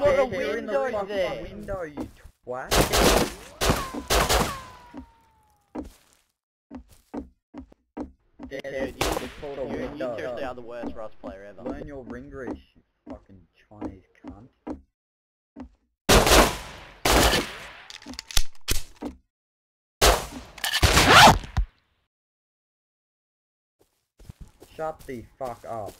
got a window in the there. window, you twat. Dude, Dude, you, you, you seriously are the worst Rust player ever. Learn your English, you fucking Chinese cunt. Shut the fuck up.